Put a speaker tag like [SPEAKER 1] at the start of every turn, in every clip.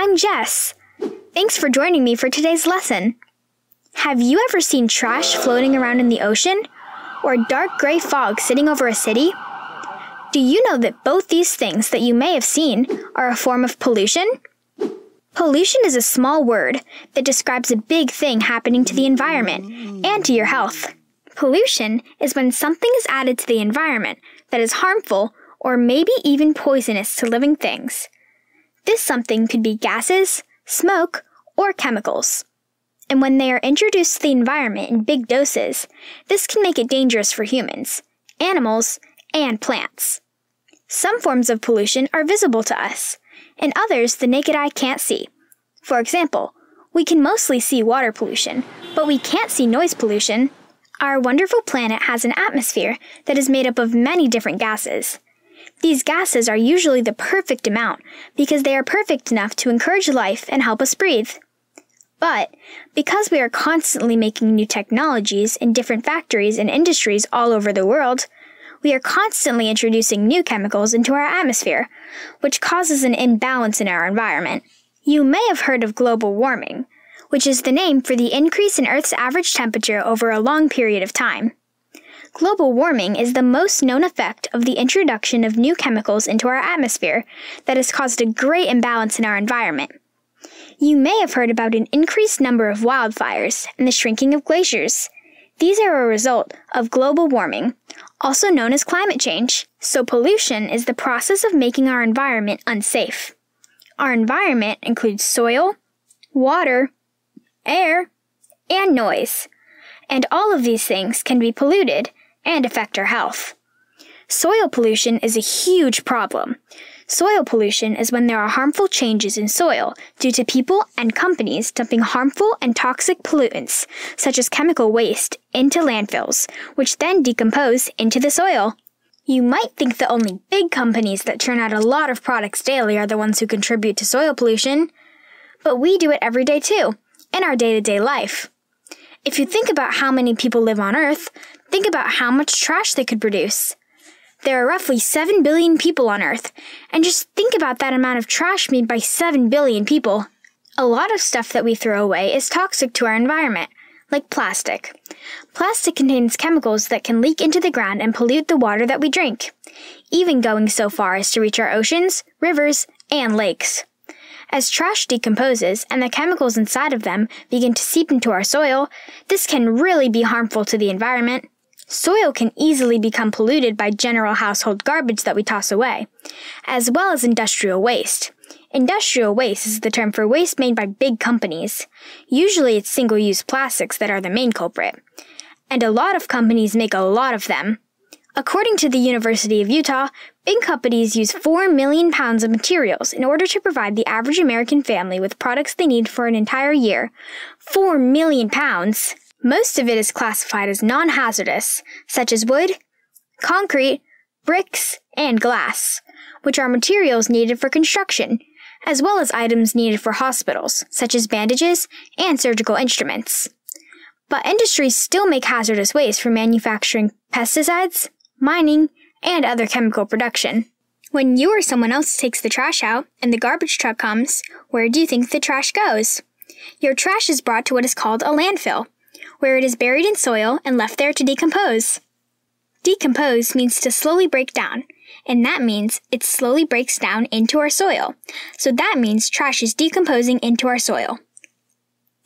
[SPEAKER 1] I'm Jess. Thanks for joining me for today's lesson. Have you ever seen trash floating around in the ocean? Or dark gray fog sitting over a city? Do you know that both these things that you may have seen are a form of pollution? Pollution is a small word that describes a big thing happening to the environment and to your health. Pollution is when something is added to the environment that is harmful or maybe even poisonous to living things. This something could be gases, smoke, or chemicals. And when they are introduced to the environment in big doses, this can make it dangerous for humans, animals, and plants. Some forms of pollution are visible to us, and others the naked eye can't see. For example, we can mostly see water pollution, but we can't see noise pollution. Our wonderful planet has an atmosphere that is made up of many different gases. These gases are usually the perfect amount because they are perfect enough to encourage life and help us breathe. But because we are constantly making new technologies in different factories and industries all over the world, we are constantly introducing new chemicals into our atmosphere, which causes an imbalance in our environment. You may have heard of global warming, which is the name for the increase in Earth's average temperature over a long period of time. Global warming is the most known effect of the introduction of new chemicals into our atmosphere that has caused a great imbalance in our environment. You may have heard about an increased number of wildfires and the shrinking of glaciers. These are a result of global warming, also known as climate change. So, pollution is the process of making our environment unsafe. Our environment includes soil, water, air, and noise. And all of these things can be polluted and affect our health. Soil pollution is a huge problem. Soil pollution is when there are harmful changes in soil due to people and companies dumping harmful and toxic pollutants, such as chemical waste, into landfills, which then decompose into the soil. You might think the only big companies that churn out a lot of products daily are the ones who contribute to soil pollution. But we do it every day too, in our day to day life. If you think about how many people live on Earth, think about how much trash they could produce. There are roughly 7 billion people on Earth, and just think about that amount of trash made by 7 billion people. A lot of stuff that we throw away is toxic to our environment, like plastic. Plastic contains chemicals that can leak into the ground and pollute the water that we drink, even going so far as to reach our oceans, rivers, and lakes. As trash decomposes and the chemicals inside of them begin to seep into our soil, this can really be harmful to the environment. Soil can easily become polluted by general household garbage that we toss away, as well as industrial waste. Industrial waste is the term for waste made by big companies. Usually it's single use plastics that are the main culprit. And a lot of companies make a lot of them. According to the University of Utah, big companies use 4 million pounds of materials in order to provide the average American family with products they need for an entire year. 4 million pounds! Most of it is classified as non hazardous, such as wood, concrete, bricks, and glass, which are materials needed for construction, as well as items needed for hospitals, such as bandages and surgical instruments. But industries still make hazardous waste for manufacturing pesticides, mining, and other chemical production. When you or someone else takes the trash out and the garbage truck comes, where do you think the trash goes? Your trash is brought to what is called a landfill, where it is buried in soil and left there to decompose. Decompose means to slowly break down, and that means it slowly breaks down into our soil. So that means trash is decomposing into our soil.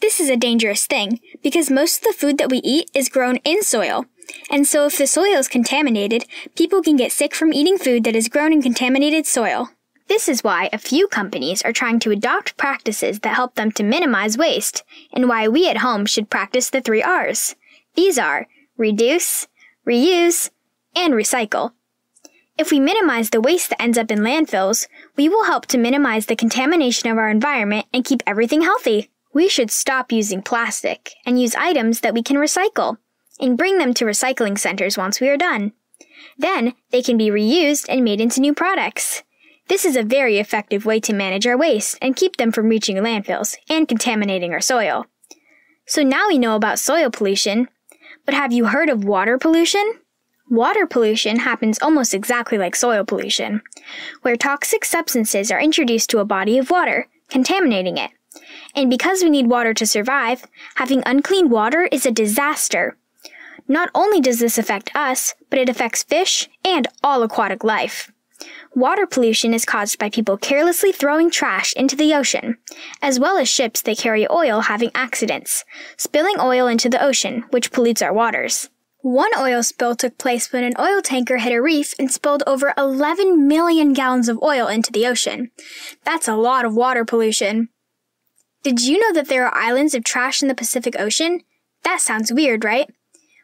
[SPEAKER 1] This is a dangerous thing because most of the food that we eat is grown in soil, and so if the soil is contaminated, people can get sick from eating food that is grown in contaminated soil. This is why a few companies are trying to adopt practices that help them to minimize waste, and why we at home should practice the three R's. These are reduce, reuse, and recycle. If we minimize the waste that ends up in landfills, we will help to minimize the contamination of our environment and keep everything healthy. We should stop using plastic and use items that we can recycle and bring them to recycling centers once we are done. Then they can be reused and made into new products. This is a very effective way to manage our waste and keep them from reaching landfills and contaminating our soil. So now we know about soil pollution, but have you heard of water pollution? Water pollution happens almost exactly like soil pollution, where toxic substances are introduced to a body of water, contaminating it. And because we need water to survive, having unclean water is a disaster. Not only does this affect us, but it affects fish and all aquatic life. Water pollution is caused by people carelessly throwing trash into the ocean, as well as ships that carry oil having accidents, spilling oil into the ocean, which pollutes our waters. One oil spill took place when an oil tanker hit a reef and spilled over 11 million gallons of oil into the ocean. That's a lot of water pollution. Did you know that there are islands of trash in the Pacific Ocean? That sounds weird, right?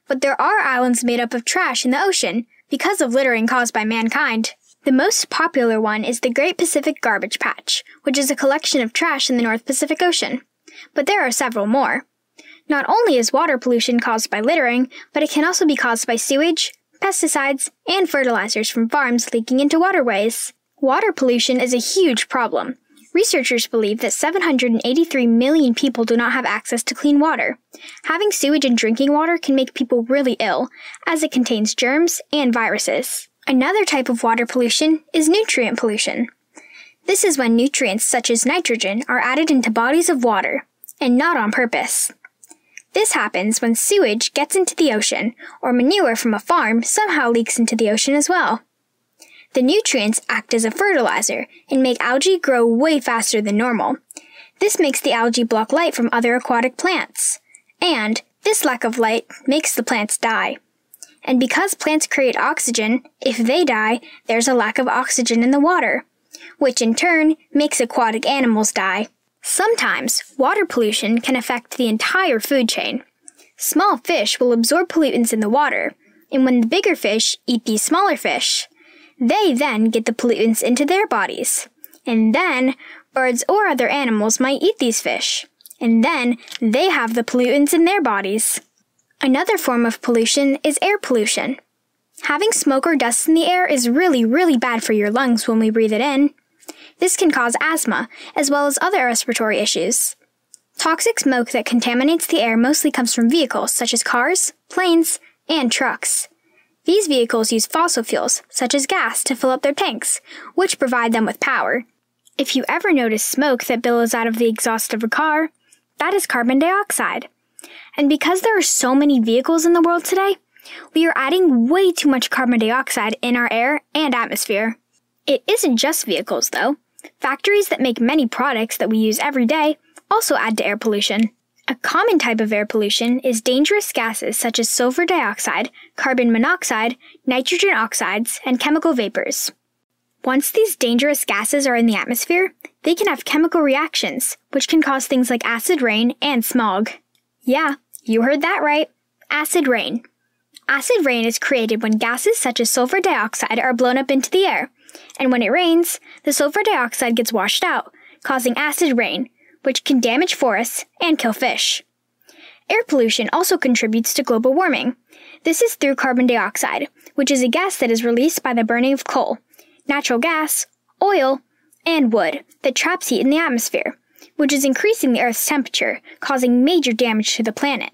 [SPEAKER 1] But there are islands made up of trash in the ocean because of littering caused by mankind. The most popular one is the Great Pacific Garbage Patch, which is a collection of trash in the North Pacific Ocean. But there are several more. Not only is water pollution caused by littering, but it can also be caused by sewage, pesticides, and fertilizers from farms leaking into waterways. Water pollution is a huge problem. Researchers believe that 783 million people do not have access to clean water. Having sewage in drinking water can make people really ill, as it contains germs and viruses. Another type of water pollution is nutrient pollution. This is when nutrients such as nitrogen are added into bodies of water, and not on purpose. This happens when sewage gets into the ocean, or manure from a farm somehow leaks into the ocean as well. The nutrients act as a fertilizer and make algae grow way faster than normal. This makes the algae block light from other aquatic plants. And this lack of light makes the plants die. And because plants create oxygen, if they die, there's a lack of oxygen in the water, which in turn makes aquatic animals die. Sometimes, water pollution can affect the entire food chain. Small fish will absorb pollutants in the water, and when the bigger fish eat these smaller fish, they then get the pollutants into their bodies. And then, birds or other animals might eat these fish, and then they have the pollutants in their bodies. Another form of pollution is air pollution. Having smoke or dust in the air is really, really bad for your lungs when we breathe it in. This can cause asthma, as well as other respiratory issues. Toxic smoke that contaminates the air mostly comes from vehicles such as cars, planes, and trucks. These vehicles use fossil fuels, such as gas, to fill up their tanks, which provide them with power. If you ever notice smoke that billows out of the exhaust of a car, that is carbon dioxide. And because there are so many vehicles in the world today, we are adding way too much carbon dioxide in our air and atmosphere. It isn't just vehicles, though. Factories that make many products that we use every day also add to air pollution. A common type of air pollution is dangerous gases such as sulfur dioxide, carbon monoxide, nitrogen oxides, and chemical vapors. Once these dangerous gases are in the atmosphere, they can have chemical reactions, which can cause things like acid rain and smog. Yeah, you heard that right. Acid rain. Acid rain is created when gases such as sulfur dioxide are blown up into the air, and when it rains, the sulfur dioxide gets washed out, causing acid rain, which can damage forests and kill fish. Air pollution also contributes to global warming. This is through carbon dioxide, which is a gas that is released by the burning of coal, natural gas, oil, and wood that traps heat in the atmosphere which is increasing the Earth's temperature, causing major damage to the planet.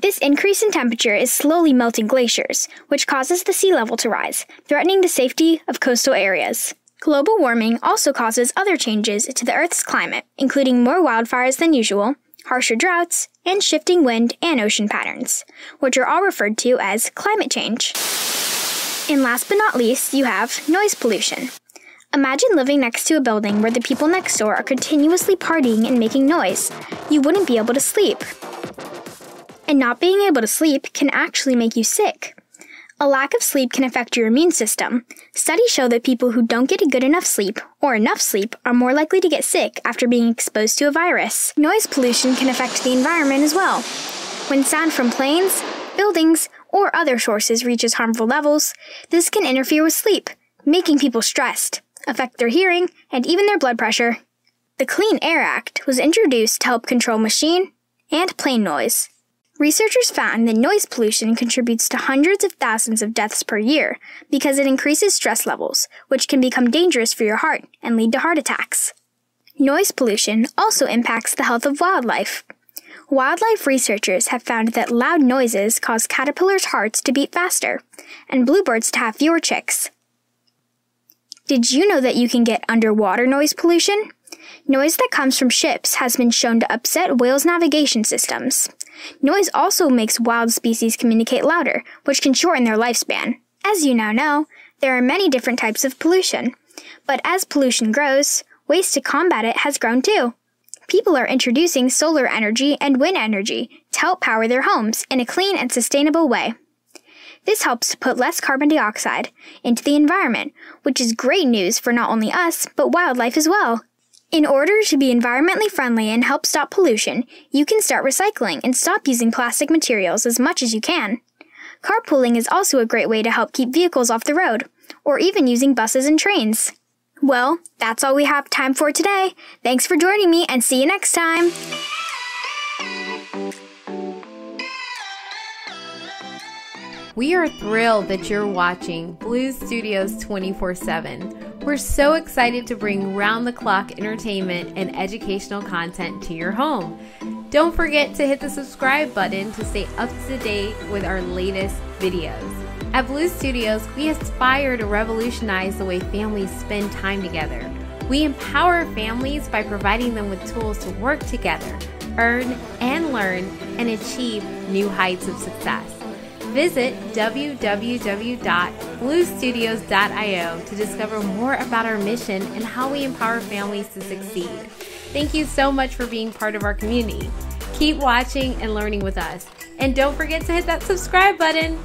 [SPEAKER 1] This increase in temperature is slowly melting glaciers, which causes the sea level to rise, threatening the safety of coastal areas. Global warming also causes other changes to the Earth's climate, including more wildfires than usual, harsher droughts, and shifting wind and ocean patterns, which are all referred to as climate change. And last but not least, you have noise pollution. Imagine living next to a building where the people next door are continuously partying and making noise. You wouldn't be able to sleep. And not being able to sleep can actually make you sick. A lack of sleep can affect your immune system. Studies show that people who don't get a good enough sleep, or enough sleep, are more likely to get sick after being exposed to a virus. Noise pollution can affect the environment as well. When sound from planes, buildings, or other sources reaches harmful levels, this can interfere with sleep, making people stressed affect their hearing, and even their blood pressure. The Clean Air Act was introduced to help control machine and plane noise. Researchers found that noise pollution contributes to hundreds of thousands of deaths per year because it increases stress levels, which can become dangerous for your heart and lead to heart attacks. Noise pollution also impacts the health of wildlife. Wildlife researchers have found that loud noises cause caterpillars' hearts to beat faster and bluebirds to have fewer chicks. Did you know that you can get underwater noise pollution? Noise that comes from ships has been shown to upset whales' navigation systems. Noise also makes wild species communicate louder, which can shorten their lifespan. As you now know, there are many different types of pollution. But as pollution grows, ways to combat it has grown too. People are introducing solar energy and wind energy to help power their homes in a clean and sustainable way. This helps to put less carbon dioxide into the environment, which is great news for not only us, but wildlife as well. In order to be environmentally friendly and help stop pollution, you can start recycling and stop using plastic materials as much as you can. Carpooling is also a great way to help keep vehicles off the road, or even using buses and trains. Well, that's all we have time for today. Thanks for joining me and see you next time.
[SPEAKER 2] We are thrilled that you're watching Blue Studios 24 7. We're so excited to bring round the clock entertainment and educational content to your home. Don't forget to hit the subscribe button to stay up to date with our latest videos. At Blue Studios, we aspire to revolutionize the way families spend time together. We empower families by providing them with tools to work together, earn and learn, and achieve new heights of success. Visit www.bluestudios.io to discover more about our mission and how we empower families to succeed. Thank you so much for being part of our community. Keep watching and learning with us. And don't forget to hit that subscribe button.